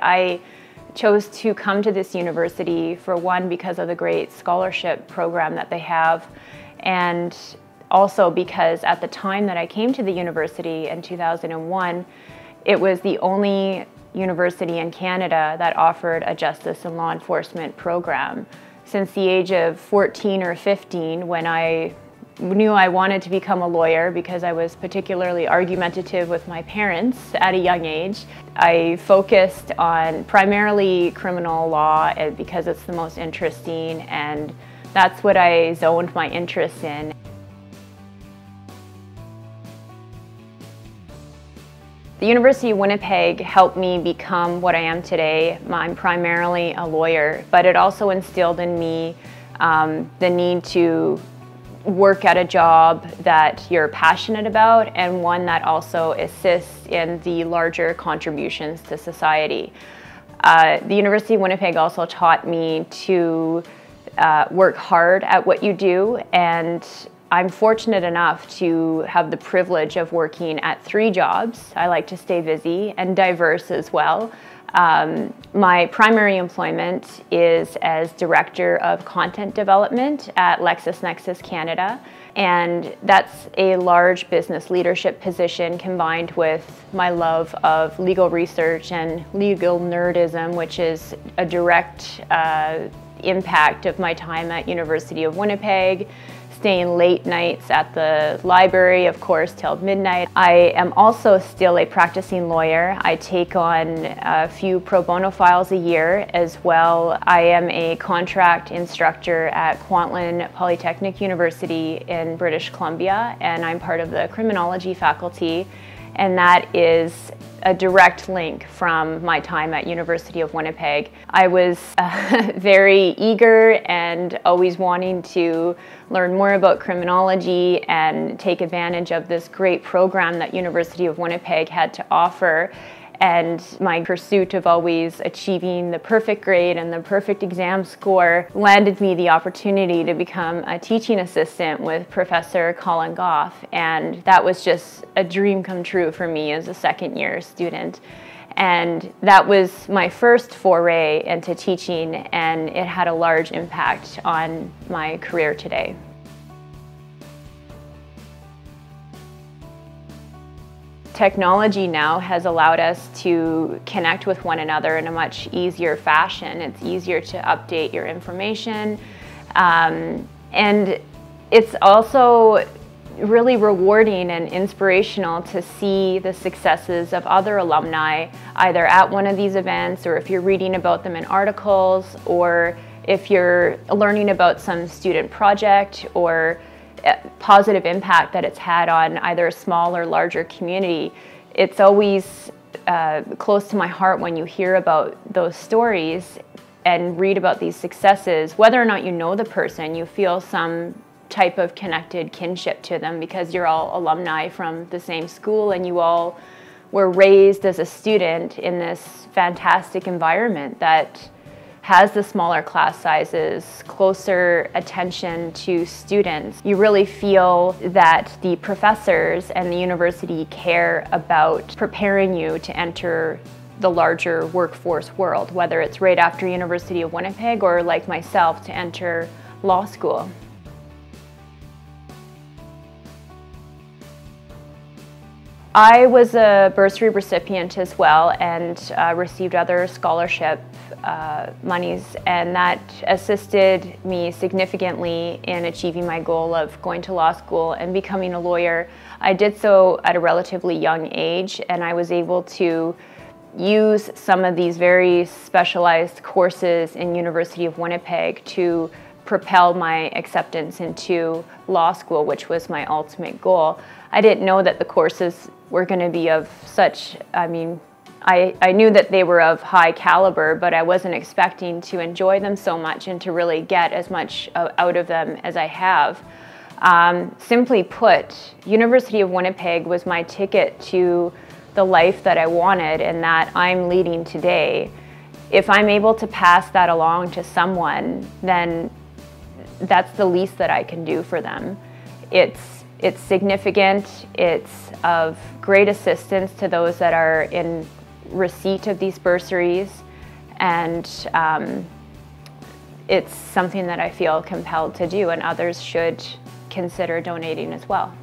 I chose to come to this university for one because of the great scholarship program that they have and also because at the time that I came to the university in 2001 it was the only university in Canada that offered a justice and law enforcement program. Since the age of 14 or 15 when I knew I wanted to become a lawyer because I was particularly argumentative with my parents at a young age. I focused on primarily criminal law because it's the most interesting and that's what I zoned my interest in. The University of Winnipeg helped me become what I am today. I'm primarily a lawyer, but it also instilled in me um, the need to work at a job that you're passionate about and one that also assists in the larger contributions to society. Uh, the University of Winnipeg also taught me to uh, work hard at what you do and I'm fortunate enough to have the privilege of working at three jobs. I like to stay busy and diverse as well. Um, my primary employment is as Director of Content Development at LexisNexis Canada, and that's a large business leadership position combined with my love of legal research and legal nerdism, which is a direct uh, impact of my time at University of Winnipeg staying late nights at the library, of course, till midnight. I am also still a practicing lawyer. I take on a few pro bono files a year as well. I am a contract instructor at Kwantlen Polytechnic University in British Columbia, and I'm part of the criminology faculty, and that is a direct link from my time at University of Winnipeg. I was uh, very eager and always wanting to learn more about criminology and take advantage of this great program that University of Winnipeg had to offer and my pursuit of always achieving the perfect grade and the perfect exam score landed me the opportunity to become a teaching assistant with Professor Colin Goff and that was just a dream come true for me as a second year student. And that was my first foray into teaching and it had a large impact on my career today. Technology now has allowed us to connect with one another in a much easier fashion. It's easier to update your information. Um, and it's also really rewarding and inspirational to see the successes of other alumni, either at one of these events or if you're reading about them in articles or if you're learning about some student project or positive impact that it's had on either a small or larger community, it's always uh, close to my heart when you hear about those stories and read about these successes. Whether or not you know the person, you feel some type of connected kinship to them because you're all alumni from the same school and you all were raised as a student in this fantastic environment that has the smaller class sizes, closer attention to students, you really feel that the professors and the university care about preparing you to enter the larger workforce world, whether it's right after University of Winnipeg or like myself to enter law school. I was a bursary recipient as well and uh, received other scholarship uh, monies and that assisted me significantly in achieving my goal of going to law school and becoming a lawyer. I did so at a relatively young age and I was able to use some of these very specialized courses in University of Winnipeg to propel my acceptance into law school, which was my ultimate goal. I didn't know that the courses were going to be of such, I mean, I, I knew that they were of high caliber, but I wasn't expecting to enjoy them so much and to really get as much out of them as I have. Um, simply put, University of Winnipeg was my ticket to the life that I wanted and that I'm leading today. If I'm able to pass that along to someone, then that's the least that I can do for them. It's it's significant, it's of great assistance to those that are in receipt of these bursaries and um, it's something that I feel compelled to do and others should consider donating as well.